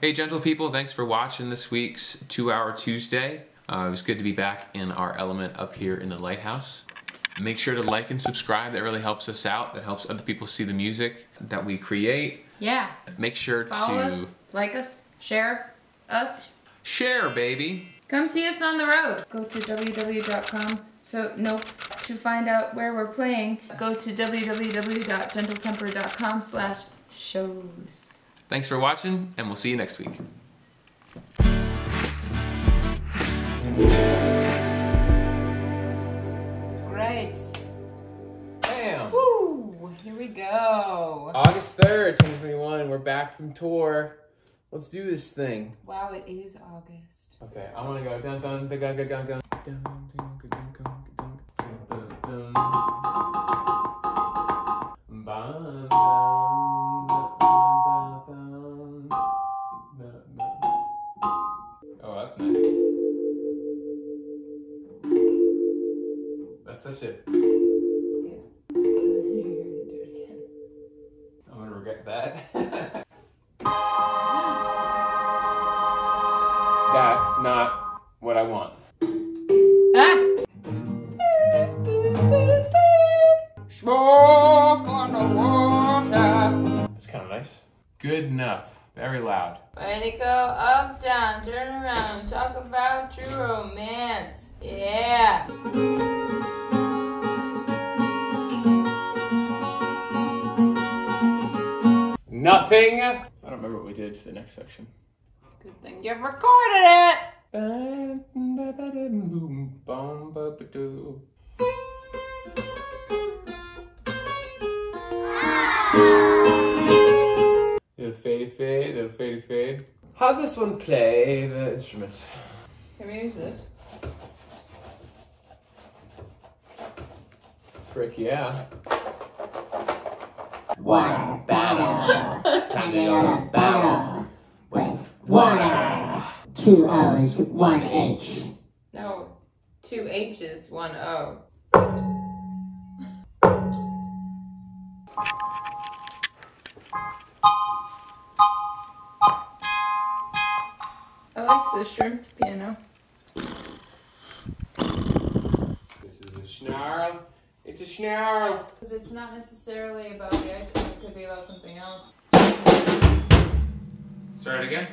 Hey, gentle people, thanks for watching this week's Two Hour Tuesday. Uh, it was good to be back in our element up here in the lighthouse. Make sure to like and subscribe. That really helps us out. That helps other people see the music that we create. Yeah. Make sure Follow to us, like us, share us. share, baby. Come see us on the road. Go to www.com. So, nope. To find out where we're playing, go to www.gentletemper.com slash shows. Thanks for watching, and we'll see you next week. Great. Bam! Woo! Here we go. August 3rd, 2021, we're back from tour. Let's do this thing. Wow, it is August. Okay, I wanna go dun dun dun dun dun dun dun dun dun dun dun dun dun That's such a. I'm gonna regret that. That's not what I want. Ah! Smoke on the water. That's kind of nice. Good enough. Very loud. Way to go up, down, turn around, talk about true romance. Yeah. Nothing. I don't remember what we did for the next section. Good thing you recorded it. Little fade fade, little fade fade. How does one play the instruments? Can we use this? Frick yeah. One battle, time to go to battle with water. Two O's, one H. No. Two H's, one O. I like the shrimp piano. This is a snarl. It's a snarl. Because it's not necessarily about the ice cream, it could be about something else. Start again.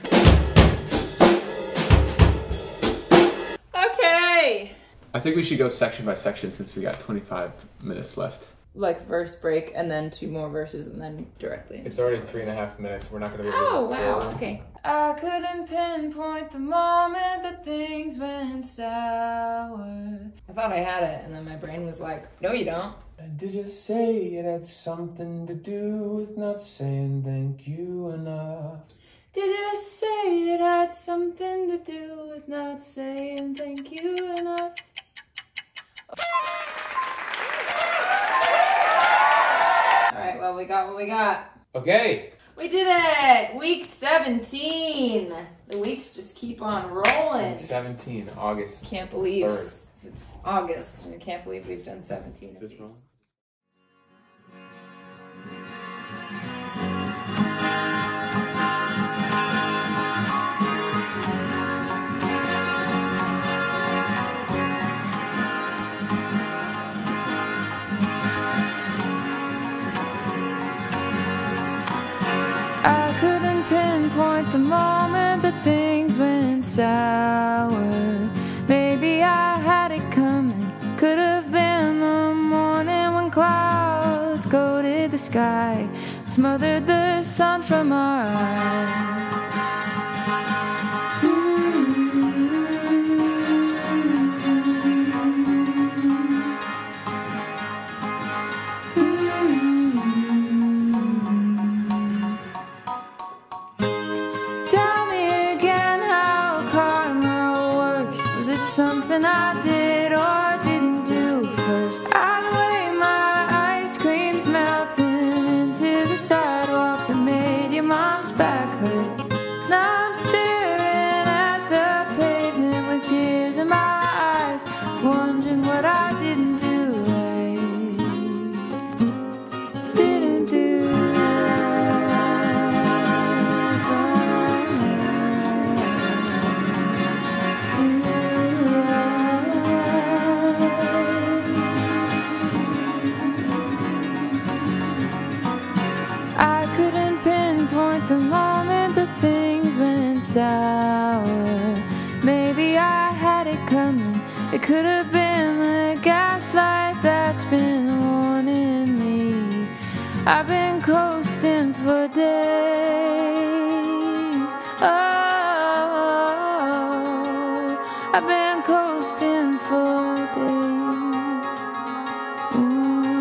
Okay! I think we should go section by section since we got 25 minutes left. Like verse break and then two more verses and then directly. It's already three and a half minutes. We're not gonna be able Oh to. Oh, wow, okay. I couldn't pinpoint the moment that things went sour. I thought I had it, and then my brain was like, no, you don't. Did you say it had something to do with not saying thank you enough? Did you say it had something to do with not saying thank you enough? Alright, well, we got what we got. Okay. We did it! Week 17. The weeks just keep on rolling. 17, August. Can't believe Third. It's, it's August, and I can't believe we've done 17. Is of this these. wrong? I couldn't pinpoint the moment that things went sour. Sky, smothered the sun from our eyes. Tell me again how karma works. Was it something I did mom's back hurt. Now I'm staring could have been the gaslight that's been warning me. I've been coasting for days. Oh, I've been coasting for days. Mm.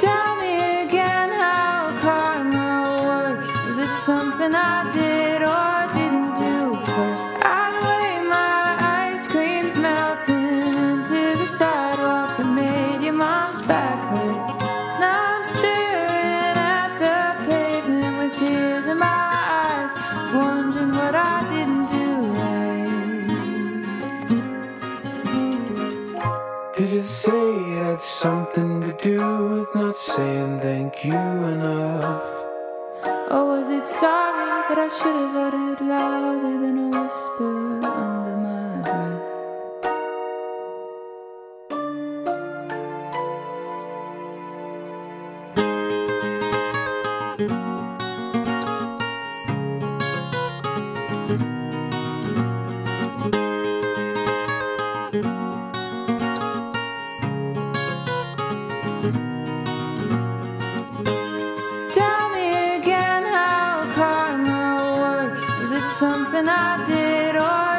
Tell me again how karma works. Was it something I did melting into the sidewalk that made your mom's back hurt. Now I'm staring at the pavement with tears in my eyes, wondering what I didn't do right. Did you say it had something to do with not saying thank you enough? Or was it sorry that I should have uttered louder than a whisper something I did or